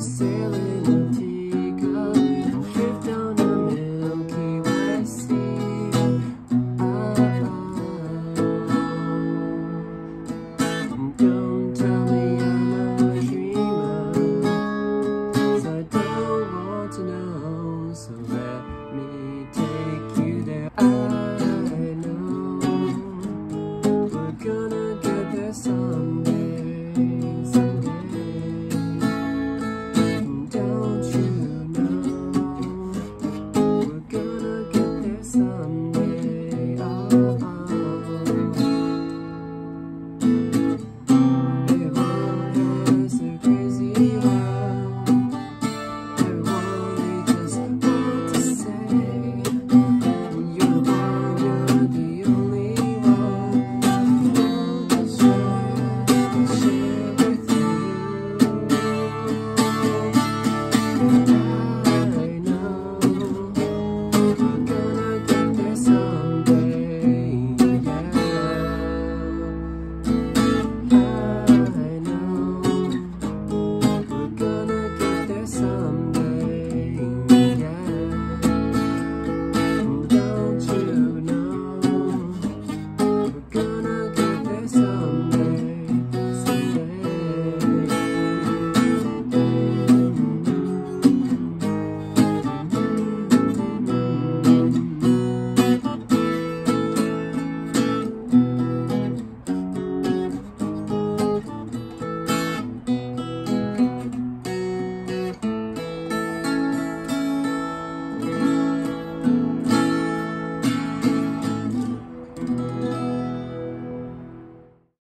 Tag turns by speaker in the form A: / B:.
A: sailing.